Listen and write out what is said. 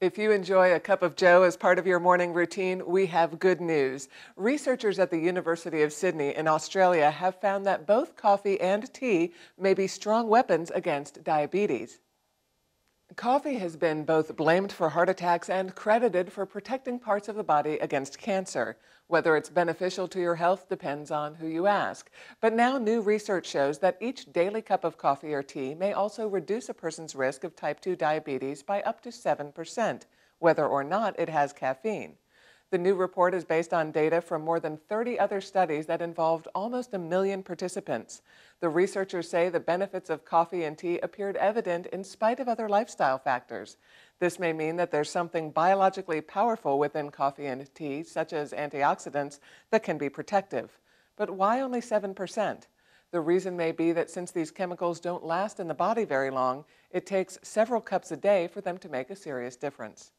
If you enjoy a cup of joe as part of your morning routine, we have good news. Researchers at the University of Sydney in Australia have found that both coffee and tea may be strong weapons against diabetes. Coffee has been both blamed for heart attacks and credited for protecting parts of the body against cancer. Whether it's beneficial to your health depends on who you ask. But now new research shows that each daily cup of coffee or tea may also reduce a person's risk of type 2 diabetes by up to 7%, whether or not it has caffeine. The new report is based on data from more than 30 other studies that involved almost a million participants. The researchers say the benefits of coffee and tea appeared evident in spite of other lifestyle factors. This may mean that there's something biologically powerful within coffee and tea, such as antioxidants, that can be protective. But why only 7%? The reason may be that since these chemicals don't last in the body very long, it takes several cups a day for them to make a serious difference.